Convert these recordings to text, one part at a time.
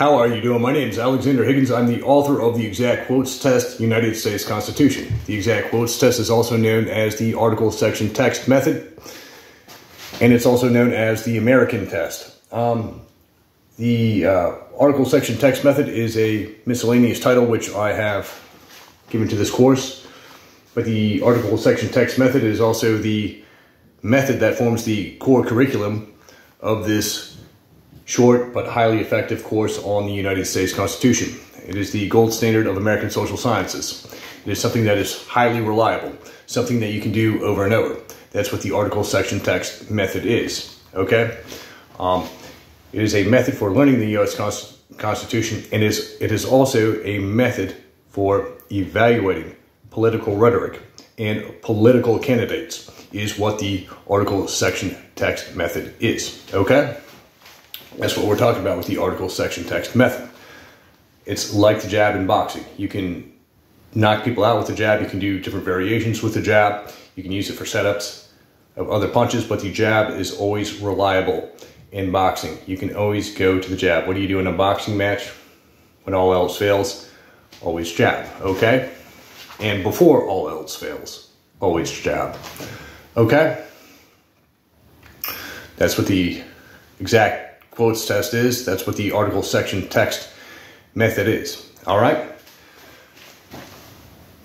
How are you doing? My name is Alexander Higgins. I'm the author of the Exact Quotes Test, United States Constitution. The Exact Quotes Test is also known as the Article Section Text Method, and it's also known as the American Test. Um, the uh, Article Section Text Method is a miscellaneous title which I have given to this course, but the Article Section Text Method is also the method that forms the core curriculum of this short but highly effective course on the United States Constitution. It is the gold standard of American social sciences. It is something that is highly reliable, something that you can do over and over. That's what the article section text method is, okay? Um, it is a method for learning the U.S. Constitution and is, it is also a method for evaluating political rhetoric and political candidates is what the article section text method is, okay? That's what we're talking about with the article section text method. It's like the jab in boxing. You can knock people out with the jab. You can do different variations with the jab. You can use it for setups of other punches, but the jab is always reliable in boxing. You can always go to the jab. What do you do in a boxing match when all else fails? Always jab, okay? And before all else fails, always jab, okay? That's what the exact quotes test is. That's what the article section text method is. All right.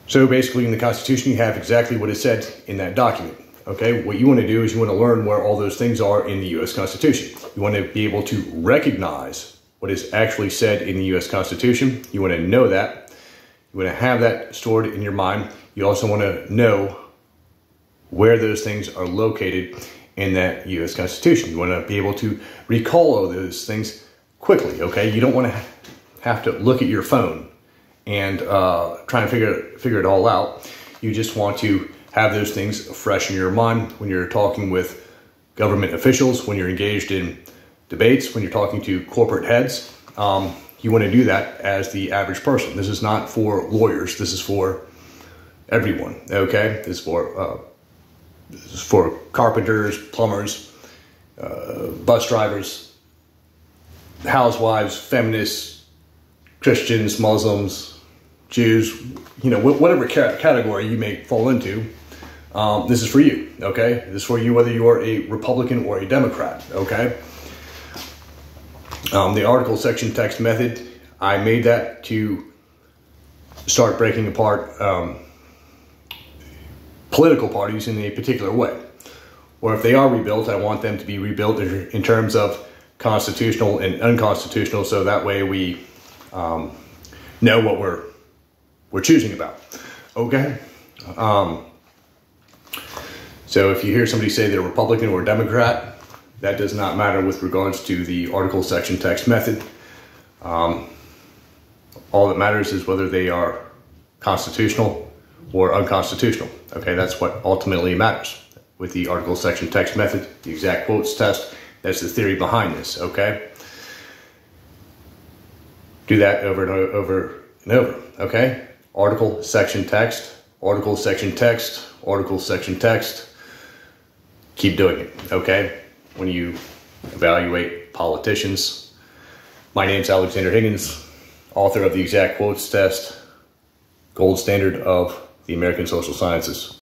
So basically in the Constitution, you have exactly what is said in that document. Okay, what you want to do is you want to learn where all those things are in the U.S. Constitution. You want to be able to recognize what is actually said in the U.S. Constitution. You want to know that. You want to have that stored in your mind. You also want to know where those things are located in that U.S. Constitution. You want to be able to recall all those things quickly, okay? You don't want to have to look at your phone and uh, try and figure, figure it all out. You just want to have those things fresh in your mind when you're talking with government officials, when you're engaged in debates, when you're talking to corporate heads. Um, you want to do that as the average person. This is not for lawyers. This is for everyone, okay? This is for uh, for carpenters, plumbers, uh, bus drivers, housewives, feminists, Christians, Muslims, Jews, you know, whatever category you may fall into, um, this is for you, okay? This is for you whether you are a Republican or a Democrat, okay? Um, the article section text method, I made that to start breaking apart um, political parties in a particular way. Or if they are rebuilt, I want them to be rebuilt in terms of constitutional and unconstitutional, so that way we um, know what we're we're choosing about. Okay. Um, so if you hear somebody say they're Republican or Democrat, that does not matter with regards to the article section text method. Um, all that matters is whether they are constitutional or unconstitutional. Okay, that's what ultimately matters with the article section text method, the exact quotes test. That's the theory behind this, okay? Do that over and over and over, okay? Article section text, article section text, article section text. Keep doing it, okay? When you evaluate politicians. My name's Alexander Higgins, author of the exact quotes test, gold standard of the American Social Sciences.